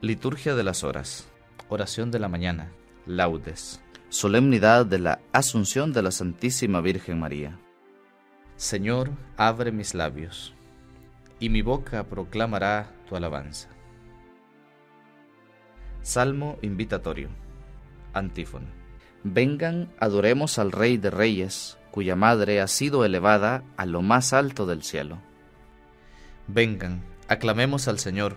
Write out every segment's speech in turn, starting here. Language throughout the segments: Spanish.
Liturgia de las Horas. Oración de la mañana. Laudes. Solemnidad de la Asunción de la Santísima Virgen María. Señor, abre mis labios, y mi boca proclamará tu alabanza. Salmo invitatorio. Antífona. Vengan, adoremos al Rey de Reyes, cuya madre ha sido elevada a lo más alto del cielo. Vengan, aclamemos al Señor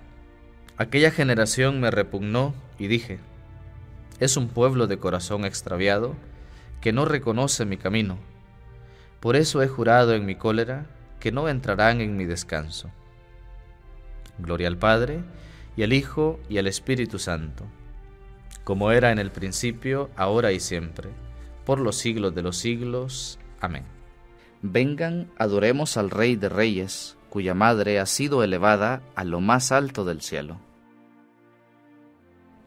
Aquella generación me repugnó y dije, es un pueblo de corazón extraviado que no reconoce mi camino. Por eso he jurado en mi cólera que no entrarán en mi descanso. Gloria al Padre, y al Hijo, y al Espíritu Santo, como era en el principio, ahora y siempre, por los siglos de los siglos. Amén. Vengan, adoremos al Rey de Reyes, cuya madre ha sido elevada a lo más alto del cielo.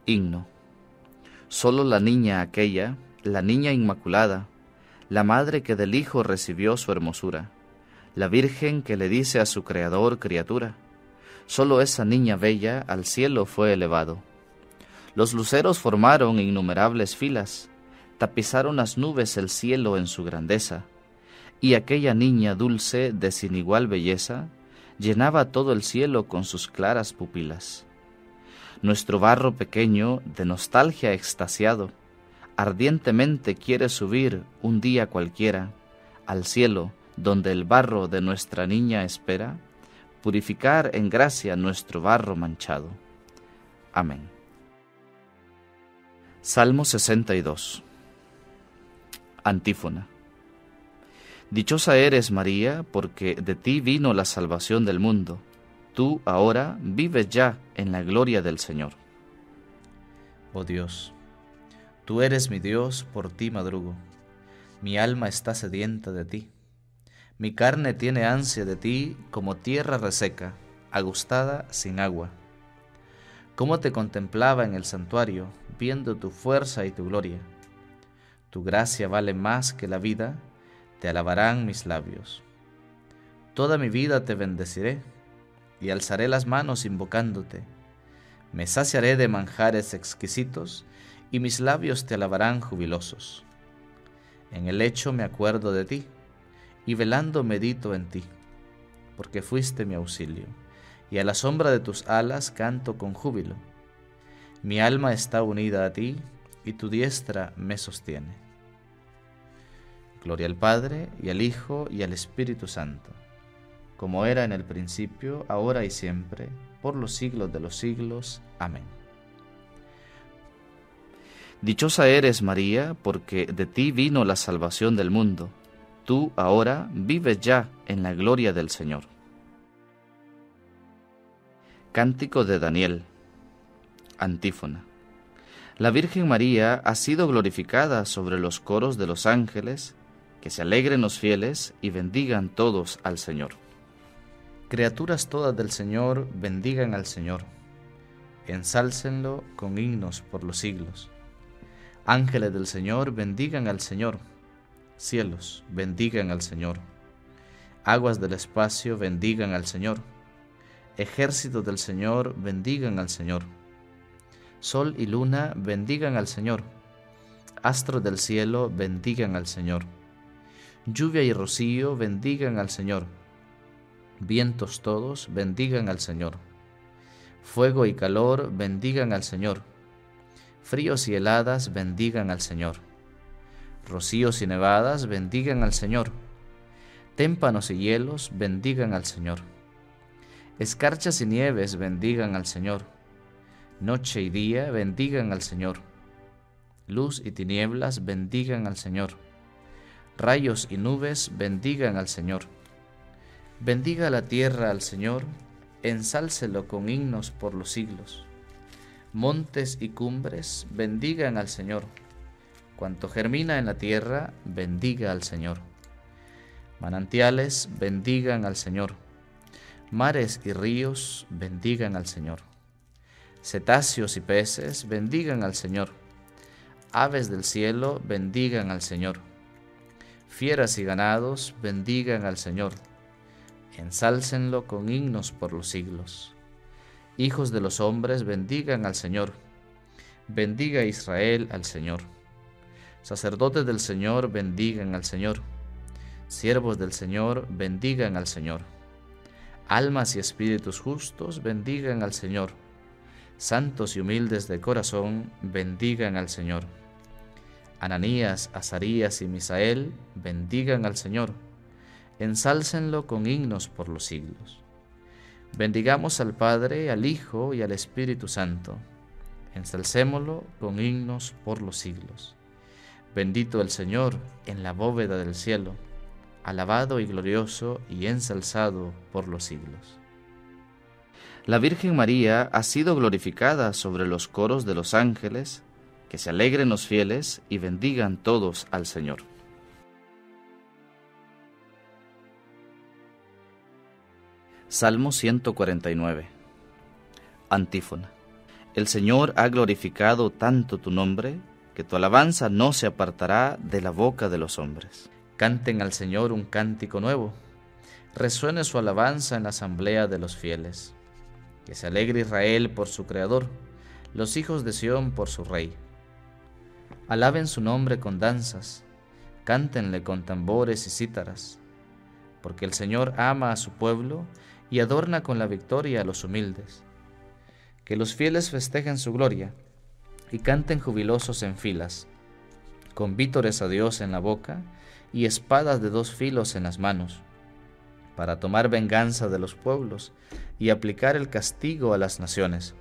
Himno. Solo la niña aquella, la niña inmaculada, la madre que del Hijo recibió su hermosura, la Virgen que le dice a su Creador criatura, solo esa niña bella al cielo fue elevado. Los luceros formaron innumerables filas, tapizaron las nubes el cielo en su grandeza, y aquella niña dulce de sin igual belleza llenaba todo el cielo con sus claras pupilas. Nuestro barro pequeño, de nostalgia extasiado, ardientemente quiere subir un día cualquiera al cielo donde el barro de nuestra niña espera, purificar en gracia nuestro barro manchado. Amén. Salmo 62 Antífona Dichosa eres María, porque de ti vino la salvación del mundo tú ahora vives ya en la gloria del Señor. Oh Dios, tú eres mi Dios, por ti madrugo. Mi alma está sedienta de ti. Mi carne tiene ansia de ti como tierra reseca, agustada sin agua. Cómo te contemplaba en el santuario, viendo tu fuerza y tu gloria. Tu gracia vale más que la vida, te alabarán mis labios. Toda mi vida te bendeciré y alzaré las manos invocándote. Me saciaré de manjares exquisitos, y mis labios te alabarán jubilosos. En el lecho me acuerdo de ti, y velando medito en ti, porque fuiste mi auxilio, y a la sombra de tus alas canto con júbilo. Mi alma está unida a ti, y tu diestra me sostiene. Gloria al Padre, y al Hijo, y al Espíritu Santo como era en el principio, ahora y siempre, por los siglos de los siglos. Amén. Dichosa eres María, porque de ti vino la salvación del mundo. Tú ahora vives ya en la gloria del Señor. Cántico de Daniel. Antífona. La Virgen María ha sido glorificada sobre los coros de los ángeles, que se alegren los fieles y bendigan todos al Señor. Criaturas todas del Señor, bendigan al Señor, ensálcenlo con himnos por los siglos. Ángeles del Señor, bendigan al Señor. Cielos, bendigan al Señor. Aguas del espacio, bendigan al Señor. Ejércitos del Señor, bendigan al Señor. Sol y luna, bendigan al Señor. Astros del cielo, bendigan al Señor. Lluvia y rocío, bendigan al Señor Vientos todos, bendigan al Señor. Fuego y calor, bendigan al Señor. Fríos y heladas, bendigan al Señor. Rocíos y nevadas bendigan al Señor. Témpanos y hielos bendigan al Señor. Escarchas y nieves bendigan al Señor. Noche y día bendigan al Señor. Luz y tinieblas bendigan al Señor. Rayos y nubes bendigan al Señor. Bendiga la tierra al Señor, ensálcelo con himnos por los siglos. Montes y cumbres bendigan al Señor Cuanto germina en la tierra, bendiga al Señor. Manantiales, bendigan al Señor. Mares y ríos, bendigan al Señor. Cetáceos y peces, bendigan al Señor. Aves del cielo, bendigan al Señor. Fieras y ganados, bendigan al Señor. Ensálcenlo con himnos por los siglos. Hijos de los hombres, bendigan al Señor. Bendiga Israel al Señor. Sacerdotes del Señor, bendigan al Señor. Siervos del Señor, bendigan al Señor. Almas y espíritus justos, bendigan al Señor. Santos y humildes de corazón, bendigan al Señor. Ananías, Azarías y Misael, bendigan al Señor. Ensálcenlo con himnos por los siglos. Bendigamos al Padre, al Hijo y al Espíritu Santo. Ensalcémoslo con himnos por los siglos. Bendito el Señor en la bóveda del cielo, alabado y glorioso y ensalzado por los siglos. La Virgen María ha sido glorificada sobre los coros de los ángeles, que se alegren los fieles y bendigan todos al Señor. Salmo 149 Antífona El Señor ha glorificado tanto tu nombre, que tu alabanza no se apartará de la boca de los hombres. Canten al Señor un cántico nuevo, resuene su alabanza en la asamblea de los fieles. Que se alegre Israel por su Creador, los hijos de Sión por su Rey. Alaben su nombre con danzas, cántenle con tambores y cítaras, porque el Señor ama a su pueblo y adorna con la victoria a los humildes. Que los fieles festejen su gloria y canten jubilosos en filas, con vítores a Dios en la boca y espadas de dos filos en las manos, para tomar venganza de los pueblos y aplicar el castigo a las naciones,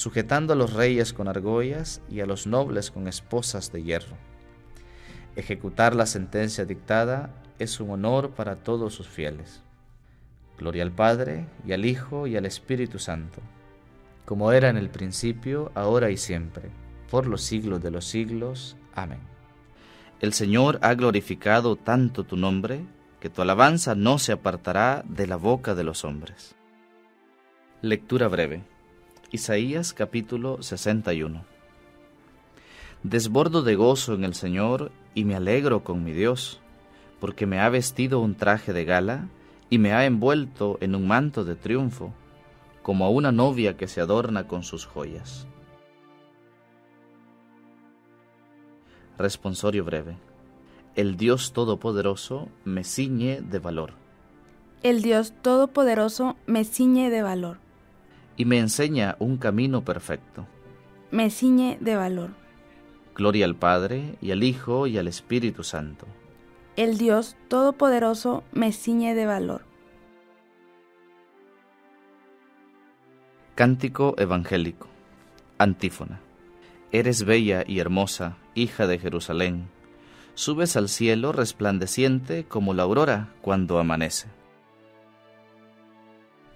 sujetando a los reyes con argollas y a los nobles con esposas de hierro. Ejecutar la sentencia dictada es un honor para todos sus fieles. Gloria al Padre, y al Hijo, y al Espíritu Santo como era en el principio, ahora y siempre, por los siglos de los siglos. Amén. El Señor ha glorificado tanto tu nombre, que tu alabanza no se apartará de la boca de los hombres. Lectura breve. Isaías capítulo 61. Desbordo de gozo en el Señor y me alegro con mi Dios, porque me ha vestido un traje de gala y me ha envuelto en un manto de triunfo como a una novia que se adorna con sus joyas. Responsorio breve. El Dios Todopoderoso me ciñe de valor. El Dios Todopoderoso me ciñe de valor. Y me enseña un camino perfecto. Me ciñe de valor. Gloria al Padre, y al Hijo, y al Espíritu Santo. El Dios Todopoderoso me ciñe de valor. Cántico Evangélico. Antífona. Eres bella y hermosa, hija de Jerusalén. Subes al cielo resplandeciente como la aurora cuando amanece.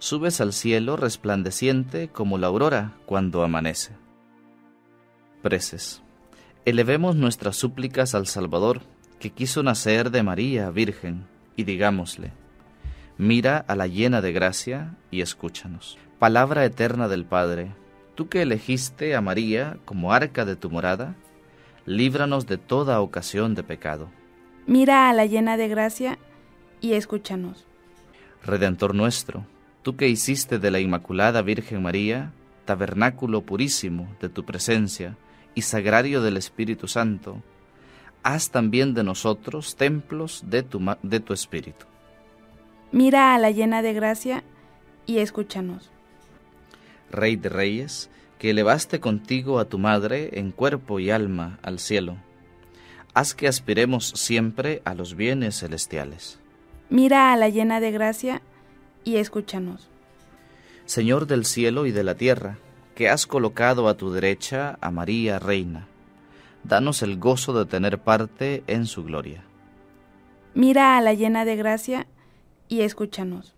Subes al cielo resplandeciente como la aurora cuando amanece. Preces. Elevemos nuestras súplicas al Salvador, que quiso nacer de María Virgen, y digámosle, mira a la llena de gracia y escúchanos. Palabra eterna del Padre, tú que elegiste a María como arca de tu morada, líbranos de toda ocasión de pecado. Mira a la llena de gracia y escúchanos. Redentor nuestro, tú que hiciste de la Inmaculada Virgen María tabernáculo purísimo de tu presencia y sagrario del Espíritu Santo, haz también de nosotros templos de tu, de tu Espíritu. Mira a la llena de gracia y escúchanos. Rey de Reyes, que elevaste contigo a tu Madre en cuerpo y alma al cielo, haz que aspiremos siempre a los bienes celestiales. Mira a la llena de gracia y escúchanos. Señor del cielo y de la tierra, que has colocado a tu derecha a María Reina, danos el gozo de tener parte en su gloria. Mira a la llena de gracia y escúchanos.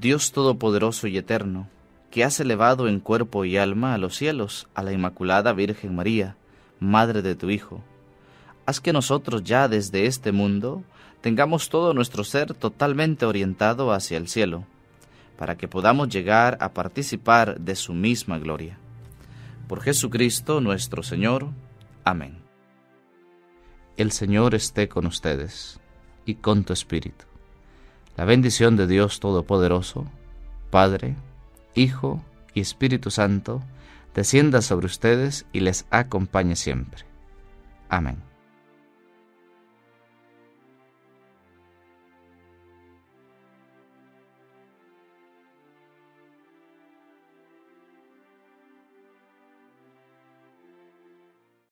Dios Todopoderoso y Eterno, que has elevado en cuerpo y alma a los cielos a la Inmaculada Virgen María, Madre de tu Hijo, haz que nosotros ya desde este mundo tengamos todo nuestro ser totalmente orientado hacia el cielo, para que podamos llegar a participar de su misma gloria. Por Jesucristo nuestro Señor. Amén. El Señor esté con ustedes y con tu espíritu. La bendición de Dios Todopoderoso, Padre, Hijo y Espíritu Santo, descienda sobre ustedes y les acompañe siempre. Amén.